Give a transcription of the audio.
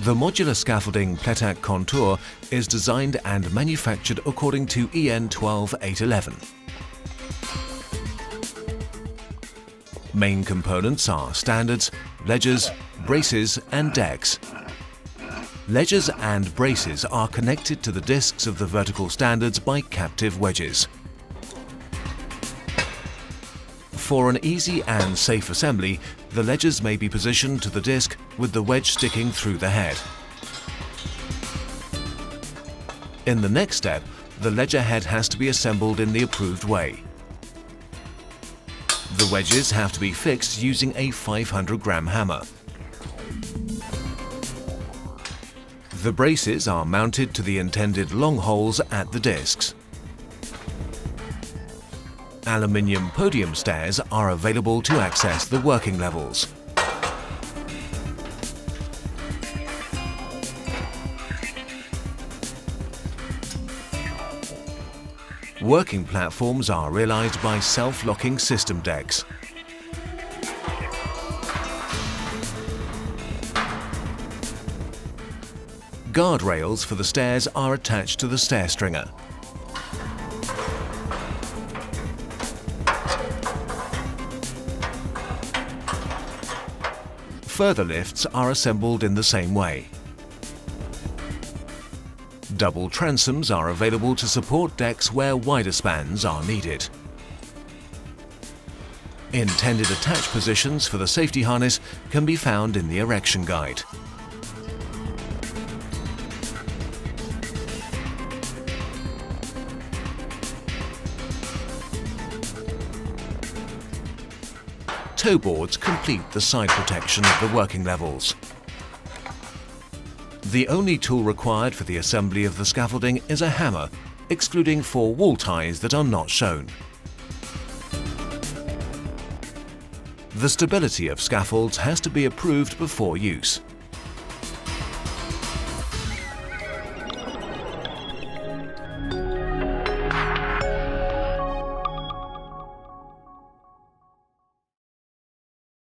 The modular scaffolding Plettac Contur is designed and manufactured according to EN 12811. Main components are standards, ledgers, braces and decks. Ledgers and braces are connected to the discs of the vertical standards by captive wedges. For an easy and safe assembly, the ledgers may be positioned to the disc with the wedge sticking through the head. In the next step, the ledger head has to be assembled in the approved way. The wedges have to be fixed using a 500 gram hammer. The braces are mounted to the intended long holes at the discs. Aluminium podium stairs are available to access the working levels. Working platforms are realised by self-locking system decks. Guardrails for the stairs are attached to the stair stringer. Further lifts are assembled in the same way. Double transoms are available to support decks where wider spans are needed. Intended attach positions for the safety harness can be found in the erection guide. Toe boards complete the side protection of the working levels. The only tool required for the assembly of the scaffolding is a hammer, excluding four wall ties that are not shown. The stability of scaffolds has to be approved before use.